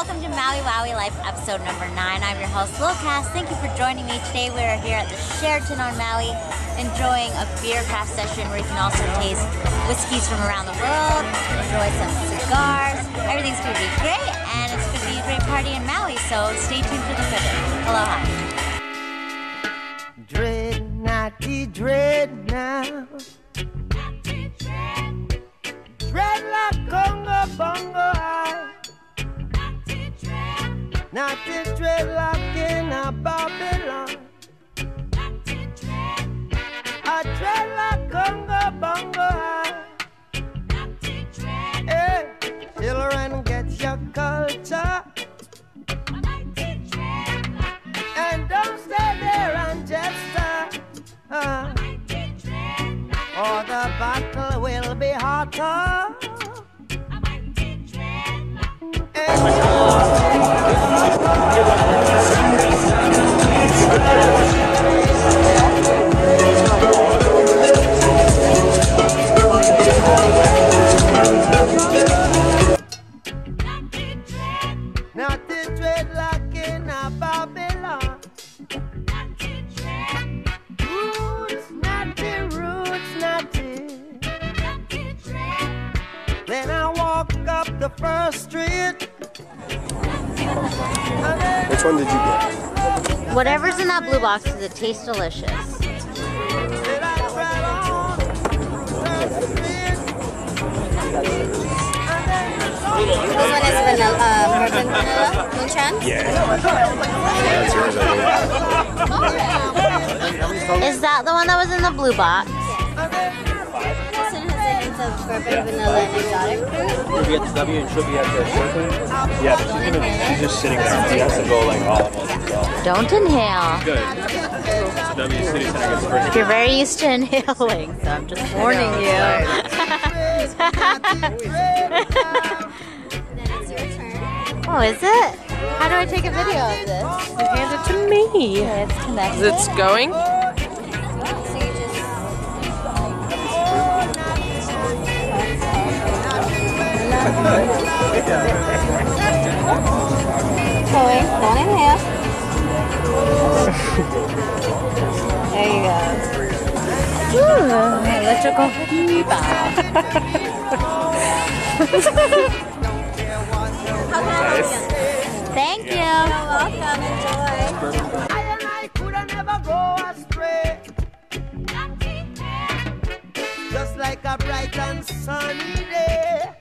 welcome to Maui Wowie Life episode number 9. I'm your host, Lil Cass. Thank you for joining me today. We are here at the Sheraton on Maui enjoying a beer craft session where you can also taste whiskeys from around the world, enjoy some cigars. Everything's going to be great and it's going to be a great party in Maui, so stay tuned for the footage. Aloha. Dread, naughty, dread now. Naughty dreadlock in a Babylon. A dreadlock Congo bongo high. Hey, children, get your culture. And don't stay there and just start. Uh, or the battle will be hotter. Not I walk up the first street. Which one did you get? Whatever's in that blue box, does it taste delicious? Then I drive on Third Street. This one is vanilla, uh, bourbon vanilla moonshine. Yeah. That's yours, I think. Is that the one that was in the blue box? Of bourbon vanilla and exotic fruit. She'll be at the W and she'll be at the circle. Yeah, but she's gonna. She's just sitting there. She has to go like all of us. So. Don't inhale. Good. W City Center gets first. You're very used to inhaling, so I'm just warning you. Then it's your turn. oh, is it? How do I take a video of this? Hand it to me. Okay, it's connected. It's going. Going, don't inhale. There you go. electrical feedback. Thank you. Welcome, enjoy. And like a bright and sunny day.